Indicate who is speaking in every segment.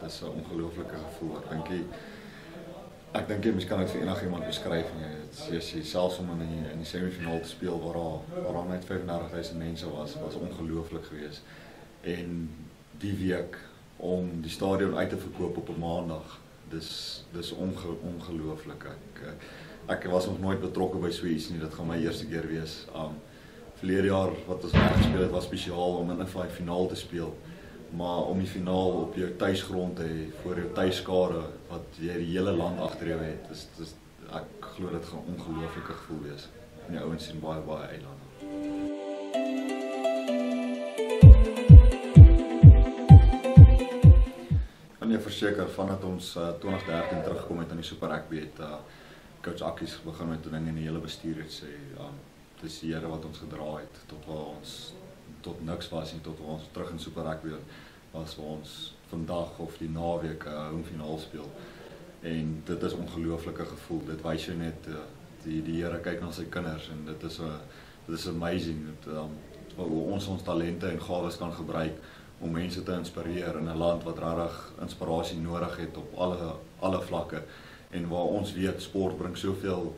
Speaker 1: dis 'n ongelooflike gevoel. Ek dink jy ek dink jy mens kan dit vir enigiemand beskryf nie. Dit is jy selfs om in die, in die semifinaal te speel waar daar waar daar net 35000 mense was, was ongelooflik geweest. En die week om die stadion uit te verkoop op 'n maandag. Dis dis onge, ongelooflik. Ek ek was nog nooit betrokke by so iets nie. Dit gaan my eerste keer wees. Um verlede jaar wat ons reg gespeel het was spesiaal om in 'n finaal te speel. Maar om die finaal op jou tuisgrond te hê voor jou tuiskare wat jy die hele land agter jou het, is dis ek glo dit gaan ongelooflike gevoel wees. En die ouens sien baie baie uit daarna. kan jy verseker vandat ons uh, 2013 teruggekom het aan die Super Rugby het uh, coach Akkies begin met dinge en die hele bestuur het sê um, dis die Here wat ons gedra het tot waar ons tot niks was nie tot ons terug in Super Rugby was waar ons vandag of die naweek 'n uh, home finaal speel. En dit is ongelooflike gevoel. Dit wys jou net uh, die die Here kyk na sy kinders en dit is 'n uh, dit is amazing dat um, ons ons talente en gawes kan gebruik om mense te inspireer in 'n land wat regtig inspirasie nodig het op alle alle vlakke. En waar ons weet sport bring soveel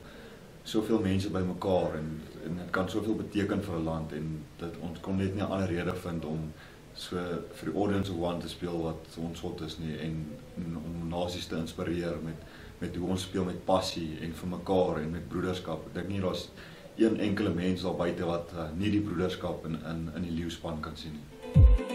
Speaker 1: soveel mense bymekaar en en dit kan soveel beteken vir 'n land en dit ons kon net nie 'n ander rede vind om so vir die audience of one te speel wat ons hot is nie en, en om nasies te inspireer met met hoe ons speel met passie en vir mekaar en met broederskap. Ek dink nie daar's een enkele mens daar buite wat uh, nie die broederskap in in in die leeuspan kan sien nie.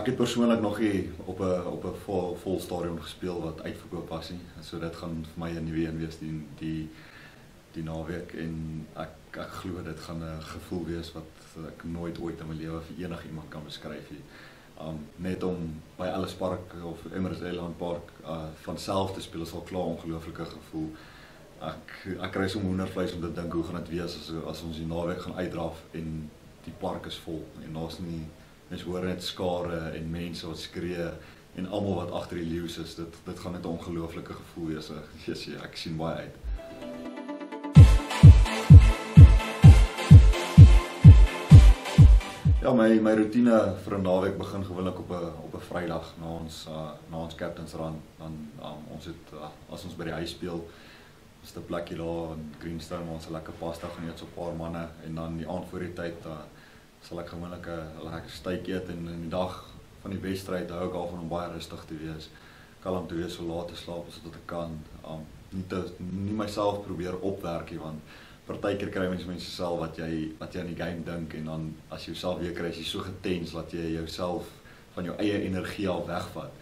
Speaker 1: Ek het persoonlik nog nie op 'n op 'n vol vol stadion gespeel wat uitverkoop was nie. So dit gaan vir my 'n nuwe een wees die die die naweek en ek ek glo dit gaan 'n gevoel wees wat ek nooit ooit in my lewe vir enigiemand kan beskryf nie. Um net om by Ellis Park of Emirates Island Park uh van self te speel is al klaar 'n ongelooflike gevoel. Ek ek kry so hoendervleis om te dink hoe gaan dit wees as as ons die naweek gaan uitdraf en die park is vol en daar's nie Mens hoor net skare en mense wat skree en almal wat agter die leeu is. Dit dit gaan net 'n ongelooflike gevoel wees. Jesus, ek sien baie uit. Ja, my my rotine vir 'n naweek begin gewoonlik op 'n op 'n Vrydag na ons uh, na ons captain's run. Dan um, ons het uh, as ons by die huis speel, is 'n plekjie daar in Greenstone waar ons 'n lekker pasta gaan eet so 'n paar manne en dan die aand voor die tyd uh, sal ek gewoonlik 'n lekker steak eet en in die dag van die wedstryd hou ek al van om baie rustig te wees. Kalm te wees, so laat te slaap as wat ek kan. Um nie te nie myself probeer opwerk nie want partykeer kry mense mense self wat jy wat jy aan die game dink en dan as jy jouself weer kry as jy so getens dat jy jouself van jou eie energie al wegvat.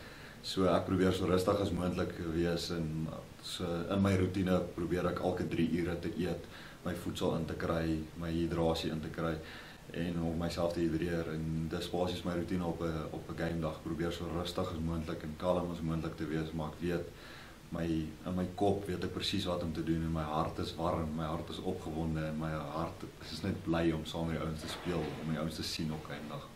Speaker 1: So ek probeer so rustig as moontlik wees en so in my rotine probeer ek elke 3 ure te eet, my voedsel in te kry, my hidrasie in te kry en om myself te hidreer en dis basies my rotine op 'n op 'n game dag. Probeer so rustig as moontlik en kalm as moontlik te wees maar ek weet my in my kop weet ek presies wat om te doen en my hart is warm my hart is opgewonde en my hart is net bly om saam met die ouens te speel om die ouens te sien op 'n dag.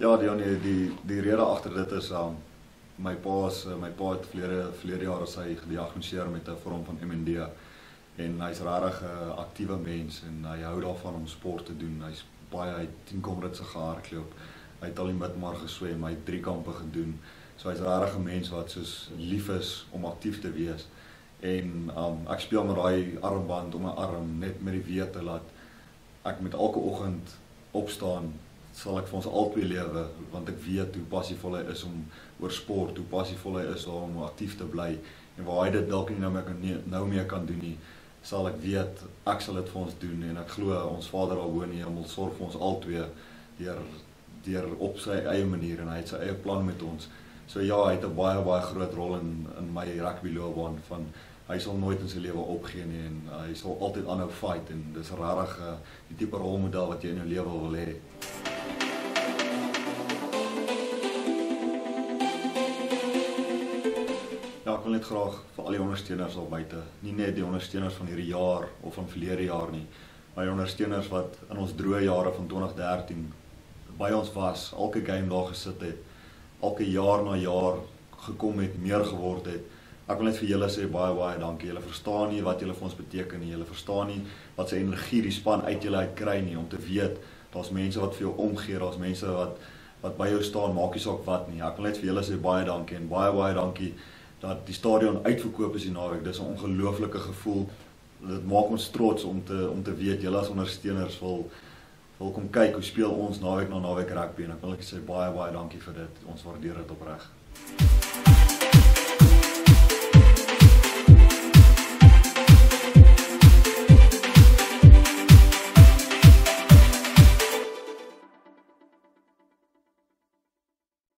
Speaker 1: Ja, die die die die rede agter dit is um my pa is eh, my pa het verlede verlede jaar as hy gediagnoseer met 'n vorm van MND en hy's regtig 'n aktiewe mens en hy hou daarvan om sport te doen. Hy's baie hy 10 komritse gehardloop. Hy het al die midmar geswem, hy het drie kampe gedoen. So hy's regtig 'n mens wat soos lief is om aktief te wees. En um ek speel met daai armband om my arm net met die wete laat ek met elke oggend opstaan sal ek vir ons albei lewe want ek weet hoe passievol hy is om oor sport, hoe passievol hy is om aktief te bly en waar hy dit dalk nie nou meer kan nie, nou meer kan doen nie, sal ek weet ek sal dit vir ons doen en ek glo ons Vader al hoë in die hemel sorg vir ons albei deur deur op sy eie manier en hy het sy eie plan met ons. So ja, hy het 'n baie baie groot rol in in my rugby loopbaan van hy sal nooit in sy lewe opgee nie en hy sal altyd aanhou fight en dis regtig uh, die tipe rolmodel wat jy in jou lewe wil hê. Wil net graag vir al die ondersteuners al buite, nie net die ondersteuners van hierdie jaar of van verlede jaar nie, maar die ondersteuners wat in ons droë jare van 2013 by ons was, elke game daar gesit het, elke jaar na jaar gekom het, meer geword het. ek wil net vir julle sê baie baie dankie. Julle verstaan nie wat julle vir ons beteken nie. Julle verstaan nie wat se energie die span uit julle uit kry nie om te weet daar's mense wat vir jou omgee, daar's mense wat wat by jou staan, maak nie saak wat nie. Ek wil net vir julle sê baie dankie en baie baie dankie dat die stadion uitverkoop is die naweek. Dis 'n ongelooflike gevoel. Dit maak ons trots om te om te weet julle as ondersteuners wil wil kom kyk hoe speel ons naweek na naweek rugby en ek wil net sê baie baie dankie vir dit. Ons waardeer dit opreg.